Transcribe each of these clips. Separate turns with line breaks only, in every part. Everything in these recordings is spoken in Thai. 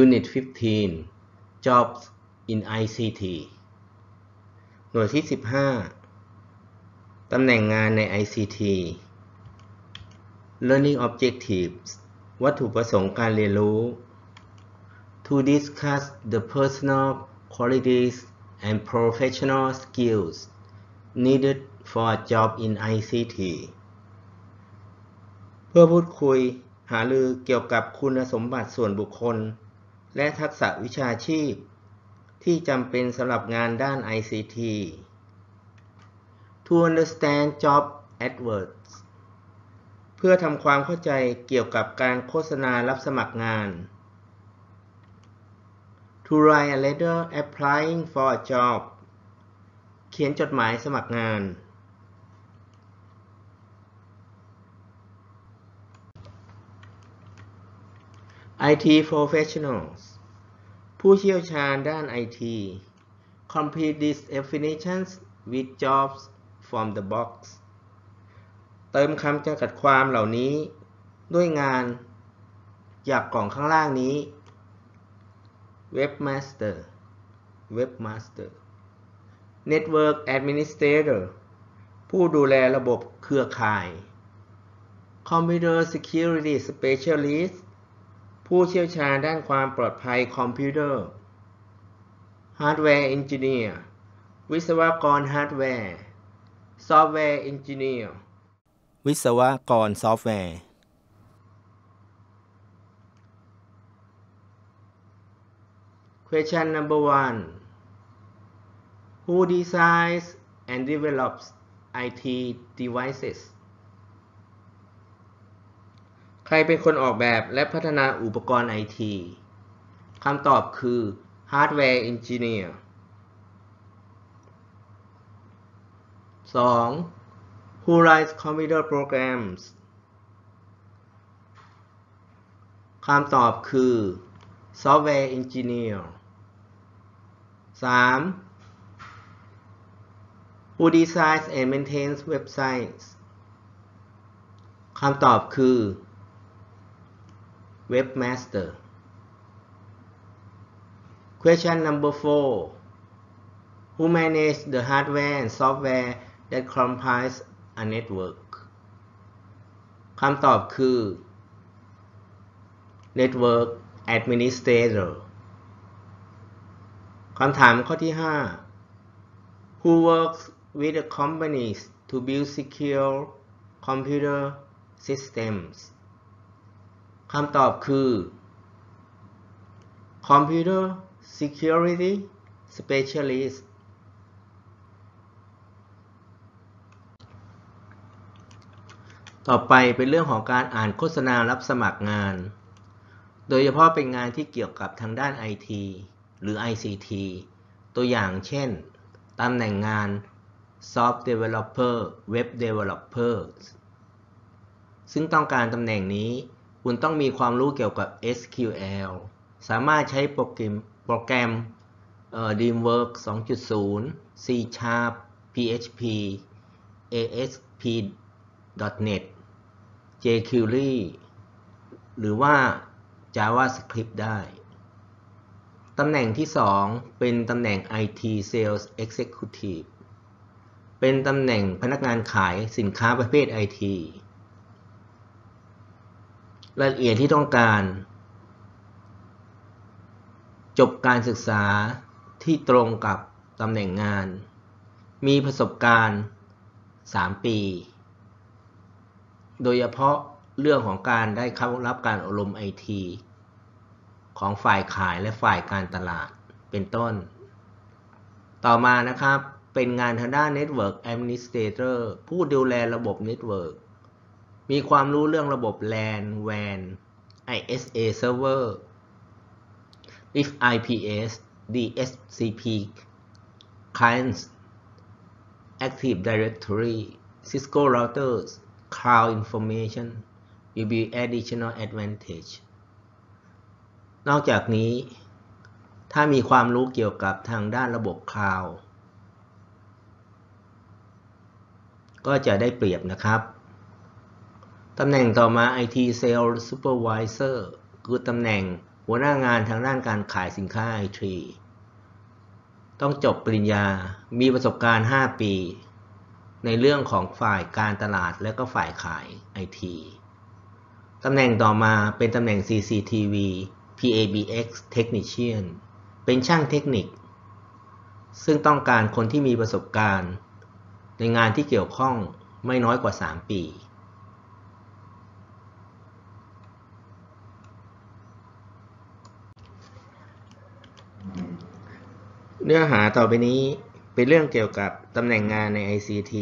Unit 15 Jobs in ICT หน่วยที่ 15 ตำแหน่งงานใน ICT Learning Objectives วัตถุประสงค์การเรียนรู้ To discuss the personal qualities and professional skills needed for a job in ICT เพื่อพูดคุยหารือเกี่ยวกับคุณสมบัติส่วนบุคคล และทักษะวิชาชีพ ที่จำเป็นสำหรับงานด้าน ICT To understand job adverts เพื่อทำความเข้าใจเกี่ยวกับการโฆษณารับสมัครงาน To write a letter applying for a job เขียนจดหมายสมัครงาน IT professionals ผู้เชี่ยวชาญด้าน IT complete these definitions with jobs from the box เติมคำจำกัดความเหล่านี้ด้วยงานจากกล่องข้างล่างนี้ Webmaster Webmaster Network Administrator ผู้ดูแลระบบเครือข่าย Computer Security Specialist ผู้เชี่ยวชาญด้านความปลอดภัยคอมพิวเตอร์ Hardware Engineer วิศวกรฮาร์ดแวร์ Software Engineer วิศวกรซอฟต์แวร์ Question number one Who designs and develops IT devices ใค รเป็นคนออกแบบและพัฒนาอุปกรณ์ไอทีคำตอบคือ Hardware Engineer 2. Who writes computer programs คำตอบคือ Software Engineer 3. Who designs and maintains websites คำตอบคือ Webmaster Question number 4 Who manage the hardware and software that comprise a network คำตอบคือ Network Administrator คำถามข้อที่ 5 Who works with the companies to build secure computer systems คำตอบคือ Computer Security Specialist ต่อไปเป็นเรื่องของการอ่านโฆษณารับสมัครงาน โดยเฉพาะเป็นงานที่เกี่ยวกับทางด้าน IT หรือ ICT ตัวอย่างเช่น ตำแหน่งงาน Soft Developer Web Developer ซึ่งต้องการตำแหน่งนี้ คุณต้องมีความรู้เกี่ยวกับ SQL สามารถใช้โปรแกรมโปรแกรม Dreamwork 2.0 C Sharp PHP ASP.NET jQuery หรือว่า JavaScript ได้ ตำแหน่งที่ 2 เป็นตำแหน่ง IT Sales Executive เป็นตำแหน่งพนักงานขายสินค้าประเภท IT รายละเอียดที่ต้องการ จบการศึกษาที่ตรงกับตำแหน่งงาน มีประสบการณ์ 3 ปี โดยเฉพาะเรื่องของการได้เข้ารับการอบรมไอที ของฝ่ายขายและฝ่ายการตลาดเป็นต้น ต่อมานะครับ เป็นงานทางด้าน Network Administrator ผู้ดูแลระบบ Network มีความรู้เรื่องระบบ LAN WAN ISA Server if IPS DSCP Clients Active Directory Cisco Routers Cloud Information will be additional advantage นอกจากนี้ ถ้ามีความรู้เกี่ยวกับทางด้านระบบคลาวด์ก็จะได้เปรียบนะครับ ตำแหน่งต่อมา IT Sales Supervisor คือตำแหน่งหัวหน้างานทางด้านการขายสินค้าไอทีต้องจบปริญญา มีประสบการณ์ 5 ปี ในเรื่องของฝ่ายการตลาดและก็ฝ่ายขายไอทีตำแหน่งต่อมาเป็นตำแหน่ง CCTV PABX Technician เป็นช่างเทคนิค ซึ่งต้องการคนที่มีประสบการณ์ ในงานที่เกี่ยวข้องไม่น้อยกว่า 3 ปี เนื้อหาต่อไปนี้เป็นเรื่องเกี่ยวกับตำแหน่งงานใน ICT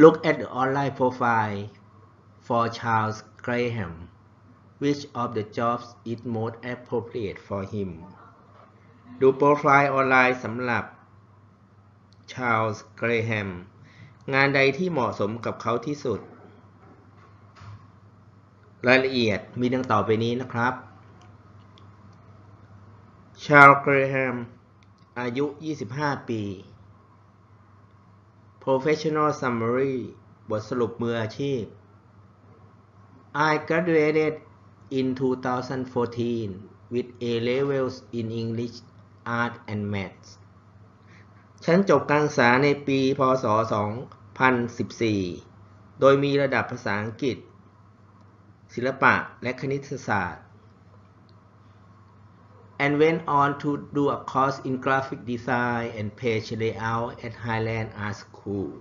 Look at the online profile for Charles Graham which of the jobs is most appropriate for him ดูโปรไฟล์ออนไลน์สำหรับ Charles Graham งานใดที่เหมาะสมกับเขาที่สุด รายละเอียดมีดังต่อไปนี้นะครับ ชาร์ลเกรแฮม อายุ 25 ปี Professional Summary บทสรุปมืออาชีพ I graduated in 2014 with A levels in English Art and Maths ฉันจบการศึกษาในปี พศ 2014 โดยมีระดับภาษาอังกฤษ ศิลปะและคณิตศาสตร์ and went on to do a course in graphic design and page layout at Highland Art School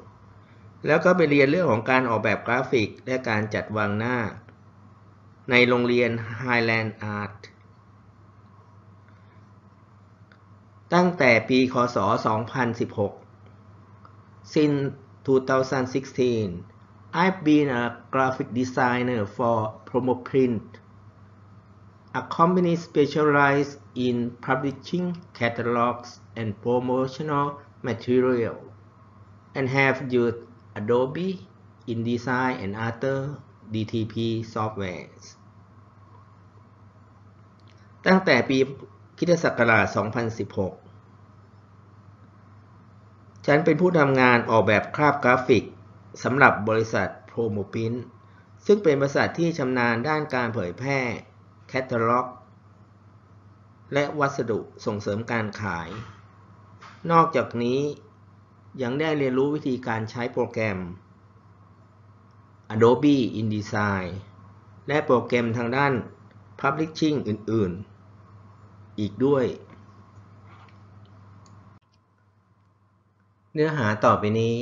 แล้วก็ไปเรียนเรื่องของการออกแบบกราฟิกและการจัดวางหน้า ในโรงเรียน Highland Art ตั้งแต่ปีคศ 2016 Since 2016 I've been a graphic designer for Promoprint a company specialized in publishing catalogs and promotional material and have used Adobe, InDesign and other DTP softwares ตั้งแต่ปีคิศักราช 2016 ฉันเป็นผู้ทำงานออกแบบคราบกราฟิกสำหรับบริษัท Promoprint ซึ่งเป็นบริษัทที่ชำนาญด้านการเผยแพร่ แคตตาล็อก และวัสดุส่งเสริมการขาย นอกจากนี้ยังได้เรียนรู้วิธีการใช้โปรแกรม Adobe InDesign และโปรแกรมทางด้าน Publishing อื่น ๆ อีกด้วย เนื้อหาต่อไปนี้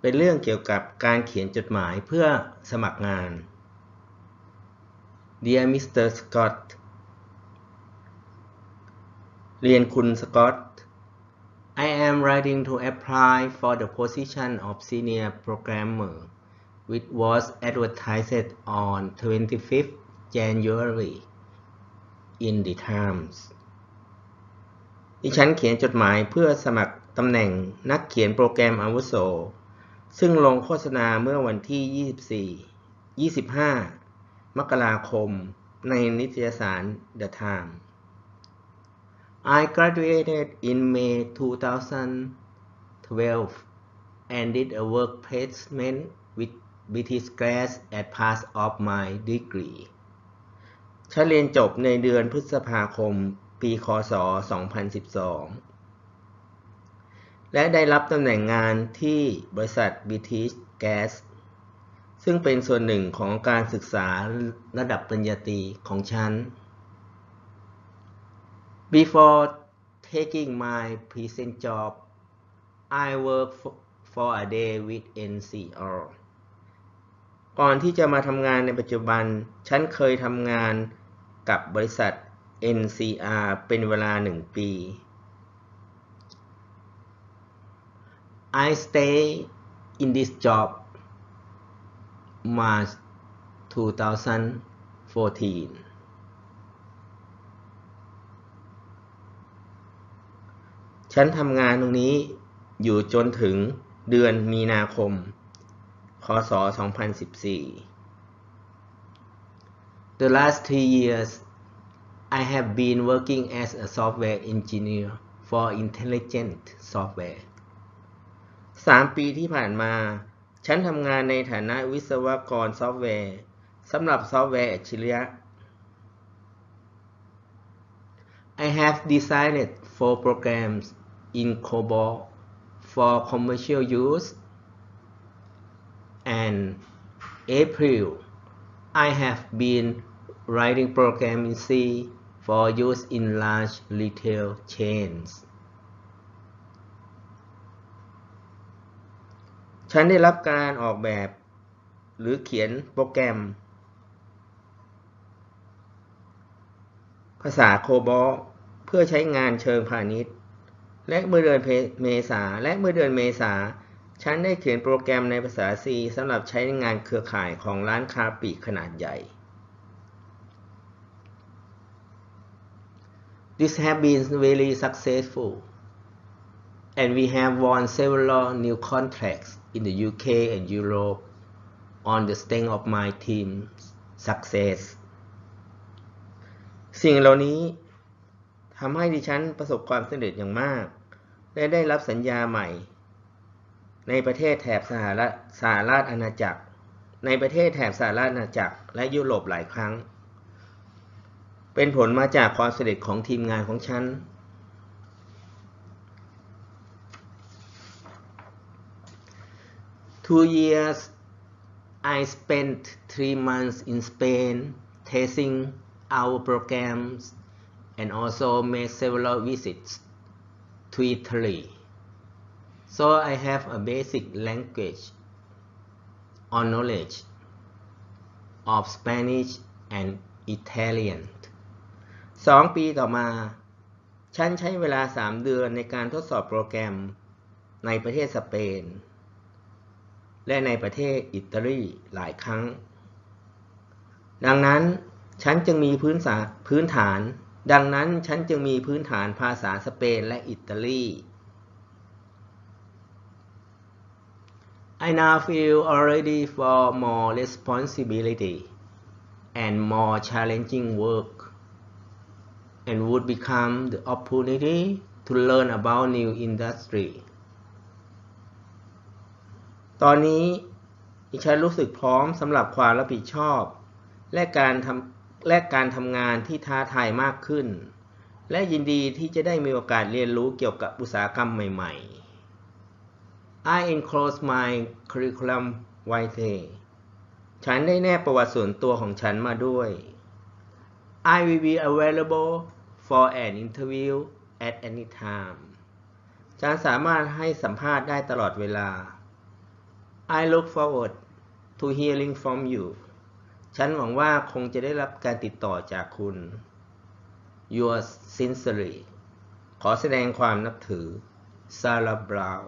เป็นเรื่องเกี่ยวกับการเขียนจดหมายเพื่อสมัครงาน Dear Mr. Scott เรียนคุณสกอต I am writing to apply for the position of senior programmer which was advertised on 25th January in the Times ดิฉันเขียนจดหมายเพื่อสมัครตำแหน่งนักเขียนโปรแกรมอาวุโส ซึ่งลงโฆษณาเมื่อวันที่ 24 25 มกราคม ในนิตยสาร The Time I graduated in May 2012 and did a work placement with British Gas as part of my degree ฉันเรียนจบในเดือนพฤษภาคม ปีคศ 2012 และได้รับตำแหน่งงานที่บริษัท British Gas ซึ่งเป็นส่วนหนึ่งของการศึกษาระดับปริญญาตรีของฉัน Before taking my present job I worked for a day with NCR ก่อนที่จะมาทำงานในปัจจุบัน ฉันเคยทำงานกับบริษัท NCR เป็นเวลาหนึ่งปี I stay in this job March 2014 ฉันทำงานตรงนี้อยู่จนถึงเดือนมีนาคม คศ 2014 The last three years I have been working as a software engineer for intelligent software สามปีที่ผ่านมา ฉันทำงานในฐานะวิศวกรซอฟต์แวร์ สำหรับซอฟต์แวร์อัจฉริยะ I have designed four programs in COBOL for commercial use and April I have been writing programs in C for use in large retail chains ฉันได้รับการออกแบบ หรือเขียนโปรแกรม ภาษาโคบอลเพื่อใช้งานเชิงพาณิชย์ และเมื่อเดือนเมษาและเมื่อเดือนเมษาฉันได้เขียนโปรแกรมในภาษา C สำหรับใช้ในงานเครือข่ายของร้านค้าปลีกขนาดใหญ่ This has been very successful and we have won several new contracts in the UK and Europe on the strength of my team's success สิ่งเหล่านี้ทำให้ดิฉันประสบความสำเร็จอย่างมาก และได้รับสัญญาใหม่ ในประเทศแถบสหรัฐสหราชอาณาจักร ในประเทศแถบสหราชอาณาจักรและยุโรปหลายครั้ง เป็นผลมาจากความสำเร็จของทีมงานของฉัน Two years I spent three months in Spain testing our programs and also made several visits to Italy. So I have a basic language or knowledge of Spanish and Italian. สองปีต่อมา ฉันใช้เวลา 3 เดือนในการทดสอบโปรแกรมในประเทศสเปน และในประเทศอิตาลีหลายครั้ง ดังนั้นฉันจึงมีพื้นพื้นฐาน ดังนั้นฉันจึงมีพื้นฐานภาษาสเปนและอิตาลี I now feel already for more responsibility and more challenging work and would become the opportunity to learn about new industry ตอนนี้ดิฉันรู้สึกพร้อมสำหรับความรับผิดชอบ และการทำและการทำงานที่ท้าทายมากขึ้น และยินดีที่จะได้มีโอกาสเรียนรู้เกี่ยวกับอุตสาหกรรมใหม่ ๆ I enclose my curriculum vitae ฉันได้แนบประวัติส่วนตัวของฉันมาด้วย I will be available for an interview at any time ฉันสามารถให้สัมภาษณ์ได้ตลอดเวลา I look forward to hearing from you ฉันหวังว่าคงจะได้รับการติดต่อจากคุณ Yours sincerely ขอแสดงความนับถือ Sarah Brown